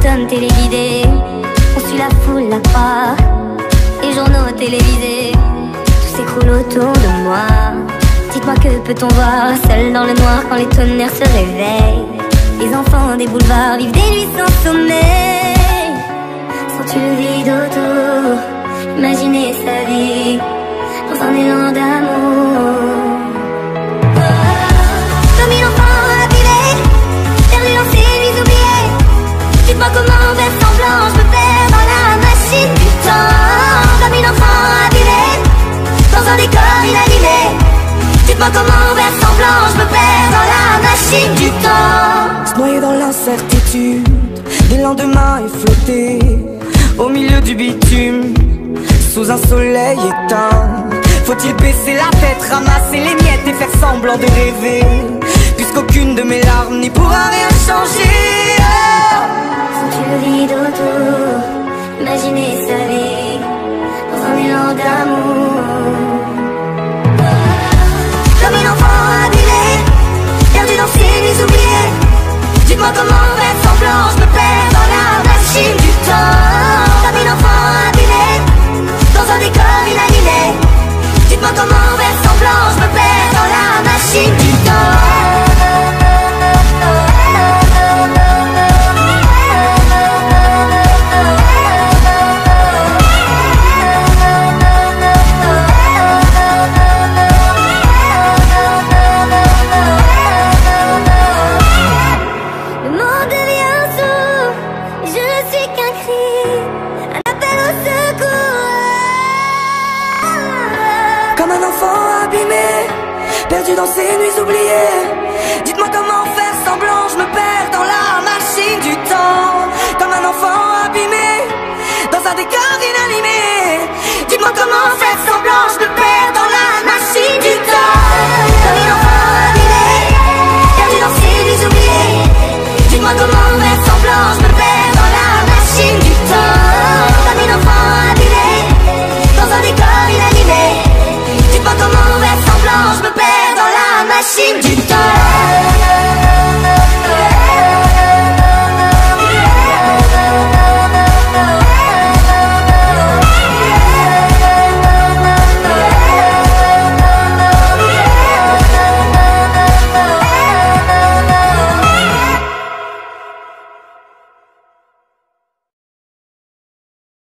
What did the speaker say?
téléguidés. On suit la foule, la croix, les journaux télévisés. Tout s'écroule autour de moi. Dites-moi que peut-on voir? Seul dans le noir quand les tonnerres se réveillent. Les enfants des boulevards vivent des nuits sans sommeil. Sens-tu le vide autour? Imaginez sa vie dans un élan la machine du temps. Se noyer dans l'incertitude, des lendemains et flotter au milieu du bitume, sous un soleil éteint. Faut-il baisser la tête, ramasser les miettes et faire semblant de rêver? Puisqu'aucune de mes larmes n'y pourra rien changer Sens-tu le vide autour Semblant, je me perds dans la machine du temps. Dans ses nuits oubliées. Dites-moi comment faire semblant, je me perds dans la machine du temps. Comme un enfant abîmé, dans un décor inanimé. Dites-moi comment